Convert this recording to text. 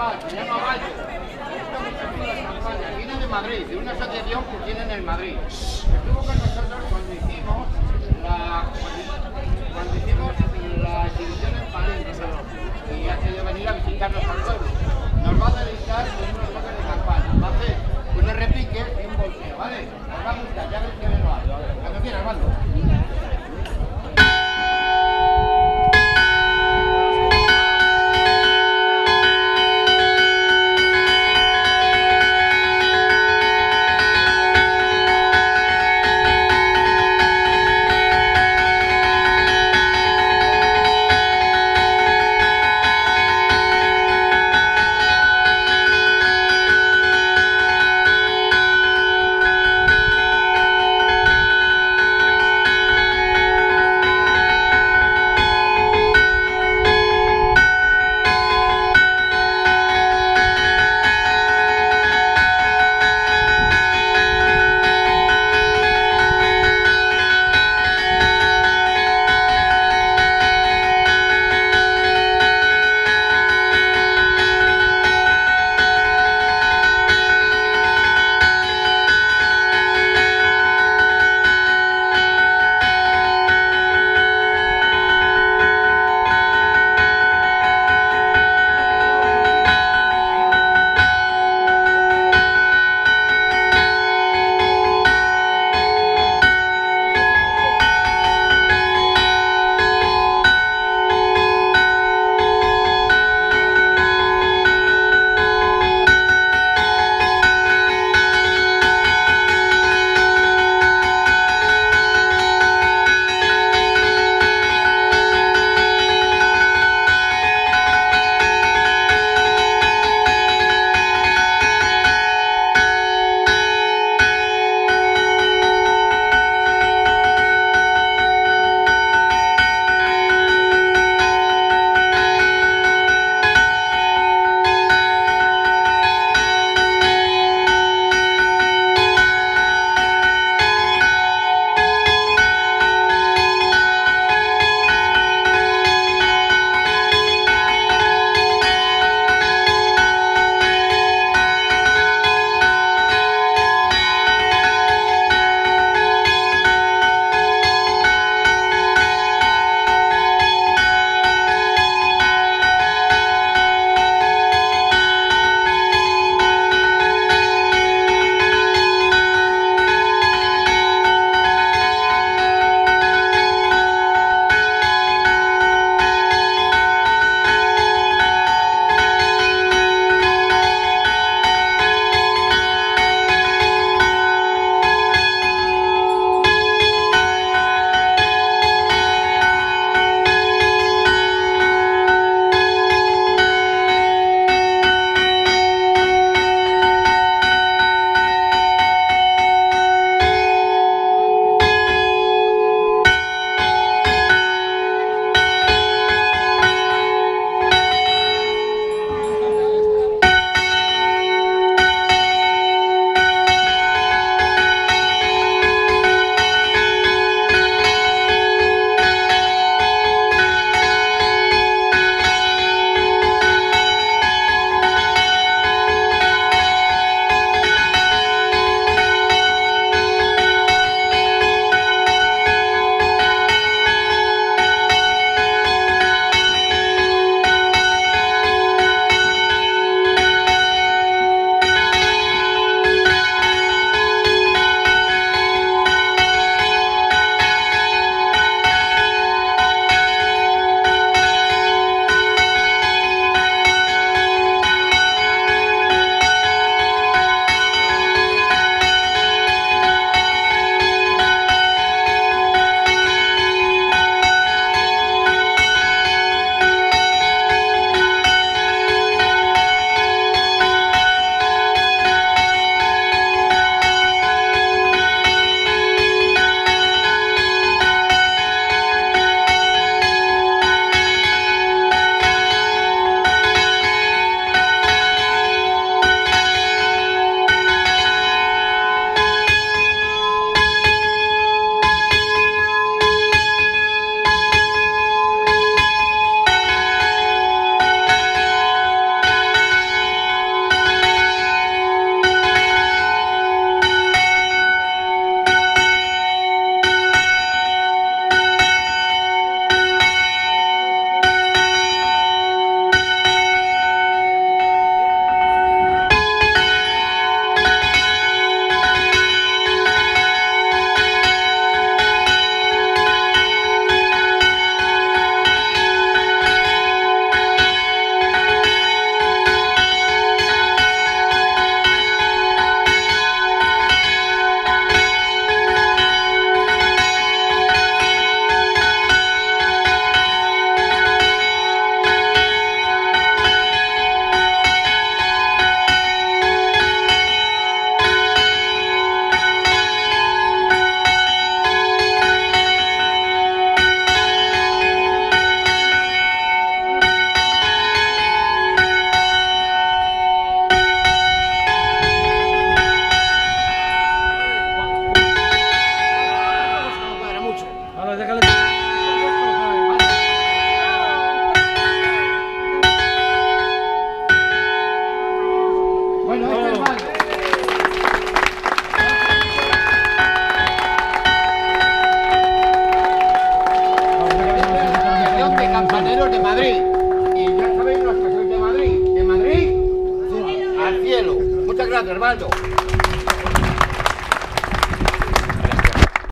Naval, señor Naval, esta mujer de Madrid, de una asociación que tienen en el Madrid. Estuvo con Baju.